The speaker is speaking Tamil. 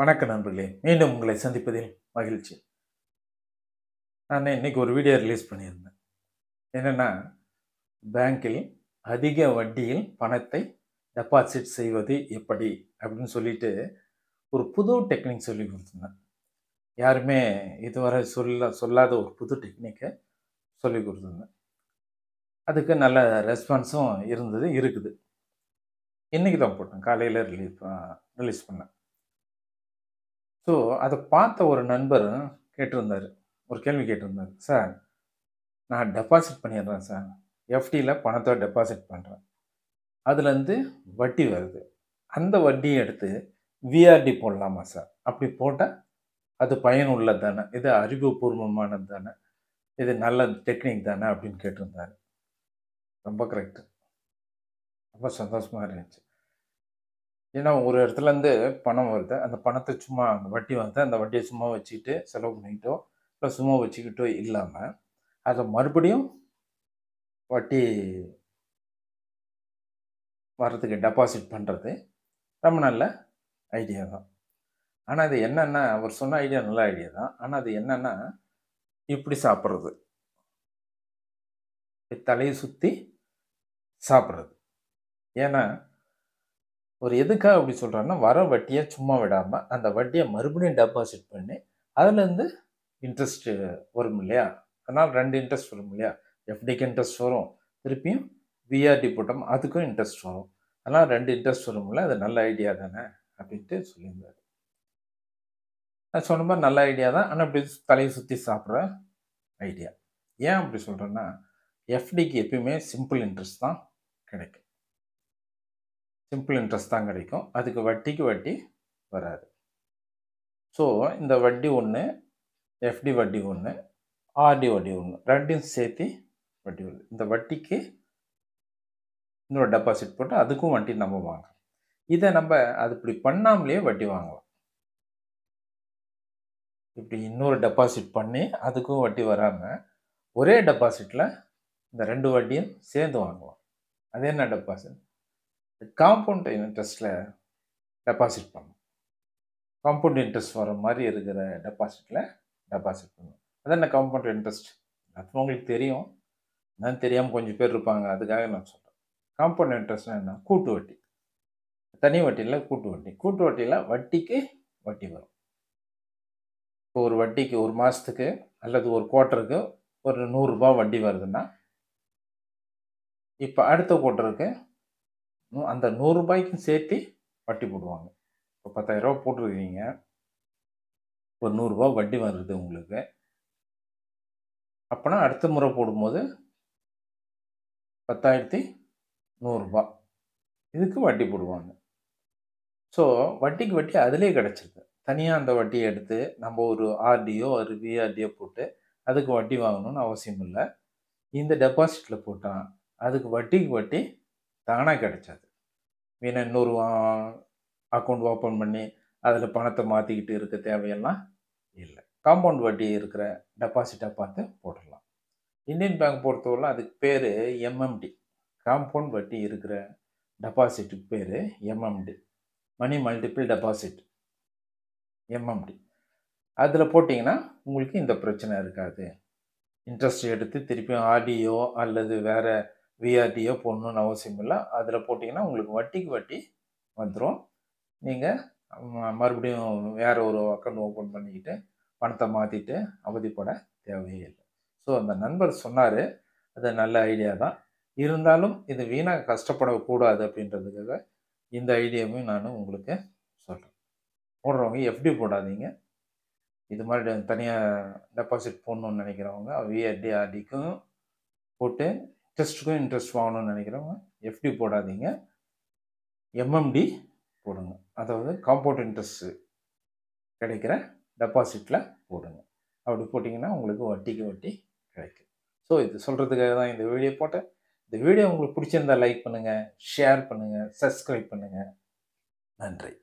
வணக்கம் நண்பர்களே மீண்டும் உங்களை சந்திப்பதில் மகிழ்ச்சி. நான் இன்னைக்கு ஒரு வீடியோ ரிலீஸ் பண்ணியிருந்தேன். என்னென்னா பேங்கில் அதிக வட்டியில் பணத்தை டெபாசிட் செய்வது எப்படி அப்படின்னு சொல்லிட்டு ஒரு புது டெக்னிக் சொல்லி கொடுத்துருந்தேன். யாருமே இதுவரை சொல்ல சொல்லாத ஒரு புது டெக்னிக்கை சொல்லி கொடுத்துருந்தேன். அதுக்கு நல்ல ரெஸ்பான்ஸும் இருந்தது இருக்குது. இன்றைக்கி தான் போட்டேன். காலையில் ரிலீஸ் ரிலீஸ் பண்ணேன். ஸோ அதை பார்த்த ஒரு நண்பர் கேட்டிருந்தார். ஒரு கேள்வி கேட்டிருந்தார். சார் நான் டெபாசிட் பண்ணிடுறேன் சார் எஃப்டியில் பணத்தை டெபாசிட் பண்ணுறேன் அதுலேருந்து வட்டி வருது. அந்த வட்டியை எடுத்து விஆர்டி போடலாமா சார் அப்படி போட்டால் அது பயனுள்ளது தானே? இது அறிவுபூர்வமானது தானே? இது நல்ல டெக்னிக் தானே? அப்படின்னு கேட்டிருந்தார். ரொம்ப கரெக்டு ரொம்ப சந்தோஷமாக இருந்துச்சு. ஏன்னா ஒரு இடத்துலேருந்து பணம் வருது. அந்த பணத்தை சும்மா அந்த வட்டி வந்து அந்த வட்டியை சும்மா வச்சுக்கிட்டு செலவு பண்ணிக்கிட்டோ இல்லை சும்மா வச்சுக்கிட்டோ இல்லாமல் அதை மறுபடியும் வட்டி வர்றதுக்கு டெபாசிட் பண்ணுறது ரொம்ப நல்ல ஐடியா தான். ஆனால் அது என்னென்னா அவர் சொன்ன ஐடியா நல்ல ஐடியா தான். ஆனால் அது என்னென்னா இப்படி சாப்பிட்றது? தலையை சுற்றி சாப்பிட்றது. ஏன்னா ஒரு எதுக்காக அப்படி சொல்கிறேன்னா வர வட்டியை சும்மா விடாமல் அந்த வட்டியை மறுபடியும் டெபாசிட் பண்ணி அதுலேருந்து இன்ட்ரெஸ்ட்டு வரும் இல்லையா? அதனால் ரெண்டு இன்ட்ரெஸ்ட் வரும் இல்லையா? எஃப்டிக்கு இன்ட்ரெஸ்ட் வரும். திருப்பியும் விஆர்டி போட்டோம் அதுக்கும் இன்ட்ரெஸ்ட் வரும். அதனால் ரெண்டு இன்ட்ரெஸ்ட் வரும்ல அது நல்ல ஐடியா தானே? அப்படின்ட்டு சொல்லியிருந்தார். நான் சொன்ன மாதிரி நல்ல ஐடியா தான். ஆனால் அப்படி தலையை சுற்றி சாப்பிட்ற ஐடியா ஏன் அப்படி சொல்கிறேன்னா எஃப்டிக்கு எப்பயுமே சிம்பிள் இன்ட்ரெஸ்ட் தான் கிடைக்கும். சிம்பிள் இன்ட்ரெஸ்ட் தான் கிடைக்கும். அதுக்கு வட்டிக்கு வட்டி வராது. ஸோ இந்த வட்டி ஒன்று எஃப்டி வட்டி ஒன்று ஆர்டி வட்டி ஒன்று ரெண்டையும் சேர்த்து வட்டி வருது. இந்த வட்டிக்கு இன்னொரு டெபாசிட் போட்டு அதுக்கும் வட்டி நம்ம வாங்கலாம். இதை நம்ம அது இப்படி பண்ணாமலேயே வட்டி வாங்கலாம். இப்படி இன்னொரு டெபாசிட் பண்ணி அதுக்கும் வட்டி வராமல் ஒரே டெபாசிட்டில் இந்த ரெண்டு வட்டியும் சேர்ந்து வாங்கலாம். அது என்ன டெபாசிட் காம்பவுண்ட் இன்ட்ரெஸ்ட்டில் டெபாசிட் பண்ணணும் காம்பவுண்ட் இன்ட்ரெஸ்ட் வர மாதிரி இருக்கிற டெபாசிட்டில் டெபாசிட் பண்ணணும் அது என்ன காம்பவுண்ட் இன்ட்ரெஸ்ட் அது உங்களுக்கு தெரியும். நான் தெரியாமல் கொஞ்சம் பேர் இருப்பாங்க. அதுக்காக நான் சொல்கிறேன் காம்பவுண்ட் இன்ட்ரெஸ்ட்னா என்ன? கூட்டு வட்டி. தனி வட்டியில் கூட்டு வட்டி. கூட்டு வட்டியில் வட்டிக்கு வட்டி வரும். இப்போ ஒரு வட்டிக்கு ஒரு மாதத்துக்கு அல்லது ஒரு குவார்ட்டருக்கு ஒரு நூறுரூபா வட்டி வருதுன்னா இப்போ அடுத்த குவார்ட்டருக்கு அந்த நூறுரூபாய்க்கும் சேர்த்து வட்டி போடுவாங்க. இப்போ பத்தாயிரரூபா போட்டிருக்கீங்க ஒரு நூறுரூபா வட்டி வருது உங்களுக்கு. அப்போனா அடுத்த முறை போடும்போது பத்தாயிரத்தி நூறுரூபா இதுக்கு வட்டி போடுவாங்க. ஸோ வட்டிக்கு வட்டி அதிலே கிடச்சிருக்கு. தனியாக அந்த வட்டியை எடுத்து நம்ம ஒரு ஆர்டியோ ஒரு விஆர்டியோ போட்டு அதுக்கு வட்டி வாங்கணும்னு அவசியம் இல்லை. இந்த டெபாசிட்டில் போட்டால் அதுக்கு வட்டிக்கு வட்டி தானாக கிடைச்சாது. வீணா இன்னொரு அக்கௌண்ட் ஓப்பன் பண்ணி அதில் பணத்தை மாற்றிக்கிட்டு இருக்க தேவையெல்லாம் இல்லை. காம்பவுண்ட் வட்டி இருக்கிற டெபாசிட்டாக பார்த்து போட்டுடலாம். இந்தியன் பேங்க் பொறுத்தவரை அதுக்கு பேர் எம்எம்டி காம்பவுண்ட் வட்டி இருக்கிற டெபாசிட்டுக்கு பேர் MMD money multiple deposit MMD அதில் போட்டிங்கன்னா உங்களுக்கு இந்த பிரச்சனை இருக்காது. இன்ட்ரெஸ்ட் எடுத்து திருப்பியும் ஆர்டிஓ அல்லது வேறு விஆர்டிஓ போடணுன்னு அவசியம் இல்லை. அதில் போட்டிங்கன்னா உங்களுக்கு வட்டிக்கு வட்டி வந்துடும் நீங்கள் மறுபடியும் வேறு ஒரு அக்கௌண்ட் ஓப்பன் பண்ணிக்கிட்டு பணத்தை மாற்றிட்டு அவதிப்பட தேவையே இல்லை. ஸோ அந்த நண்பர் சொன்னார் அது நல்ல ஐடியா தான். இருந்தாலும் இது வீணாக கஷ்டப்படக்கூடாது அப்படின்றதுக்காக இந்த ஐடியாவையும் நான் உங்களுக்கு சொல்கிறேன் போடுறவங்க எஃப்டி போடாதீங்க. இது மாதிரி தனியாக டெபாசிட் போடணுன்னு நினைக்கிறவங்க விஆர்டி ஆர்டிக்கும் போட்டு இன்ட்ரெஸ்ட்டுக்கும் இன்ட்ரெஸ்ட் வாங்கணும்னு நினைக்கிறவங்க எஃப்டி போடாதீங்க. எம்எம்டி போடுங்க. அதாவது காம்பவுண்ட் இன்ட்ரெஸ்ட் கிடைக்கிற டெபாசிட்டில் போடுங்க. அப்படி போட்டிங்கன்னா உங்களுக்கு வட்டிக்கு வட்டி கிடைக்கும். ஸோ இது சொல்கிறதுக்காக தான் இந்த வீடியோ போட்டேன். இந்த வீடியோ உங்களுக்கு பிடிச்சிருந்தா லைக் பண்ணுங்கள் ஷேர் பண்ணுங்கள் சப்ஸ்கிரைப் பண்ணுங்கள் நன்றி.